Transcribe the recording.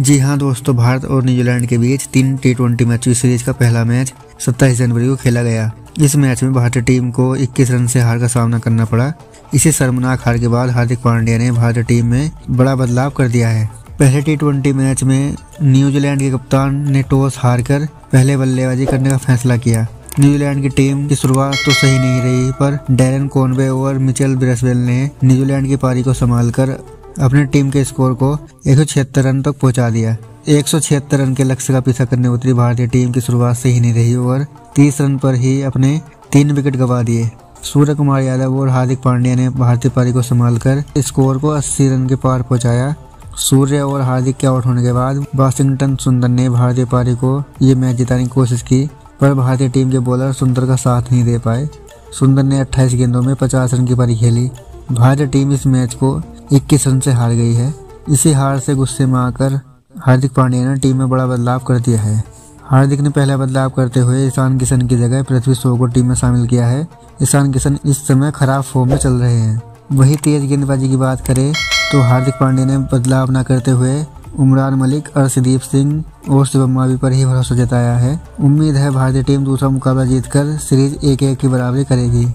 जी हाँ दोस्तों, भारत और न्यूजीलैंड के बीच तीन टी ट्वेंटी मैच सीरीज़ का पहला मैच 27 जनवरी को खेला गया। इस मैच में भारतीय टीम को 21 रन से हार का सामना करना पड़ा। इसी शर्मनाक हार के बाद हार्दिक पांड्या ने भारतीय टीम में बड़ा बदलाव कर दिया है। पहले टी ट्वेंटी मैच में न्यूजीलैंड के कप्तान ने टॉस हारकर पहले बल्लेबाजी करने का फैसला किया। न्यूजीलैंड की टीम की शुरुआत तो सही नहीं रही, पर डेरन कॉनवे और मिचेल ब्रेसवेल ने न्यूजीलैंड की पारी को संभालकर अपने टीम के स्कोर को एक सौ छिहत्तर रन तक पहुँचा दिया। एक सौ छिहत्तर रन के लक्ष्य का पीछा करने उतरी भारतीय टीम की शुरुआत से ही नहीं रही और 30 रन पर ही अपने तीन विकेट गंवा दिए। सूर्य कुमार यादव और हार्दिक पांड्या ने भारतीय पारी को संभालकर स्कोर को 80 रन के पार पहुँचाया। सूर्य और हार्दिक के आउट होने के बाद वाशिंगटन सुंदर ने भारतीय पारी को ये मैच जिताने की कोशिश की, पर भारतीय टीम के बॉलर सुंदर का साथ नहीं दे पाए। सुंदर ने 28 गेंदों में 50 रन की पारी खेली। भारतीय टीम इस मैच को 21 रन से हार गई है। इसी हार से गुस्से में आकर हार्दिक पांड्या ने टीम में बड़ा बदलाव कर दिया है। हार्दिक ने पहला बदलाव करते हुए ईशान किशन की जगह पृथ्वी शो को टीम में शामिल किया है। ईशान किशन इस समय खराब फॉर्म में चल रहे हैं। वही तेज गेंदबाजी की बात करें तो हार्दिक पांड्या ने बदलाव न करते हुए उमरान मलिक, अर्शदीप सिंह और शिवम मावी पर ही भरोसा जताया है। उम्मीद है भारतीय टीम दूसरा मुकाबला जीतकर सीरीज़ एक एक की बराबरी करेगी।